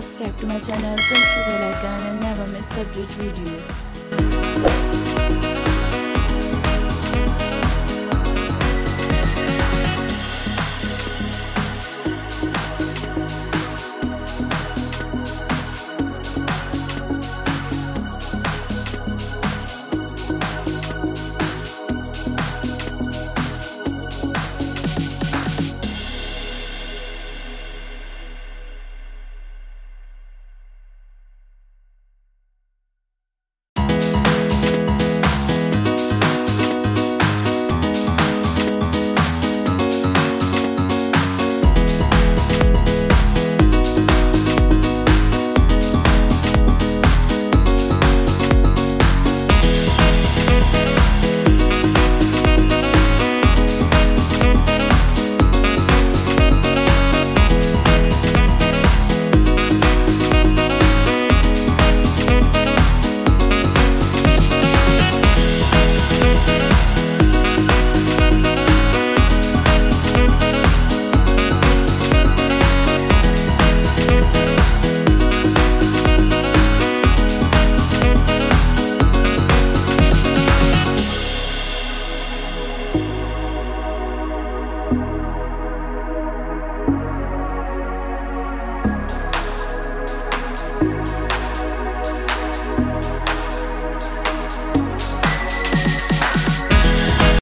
subscribe to my channel, press the bell icon and never miss update videos.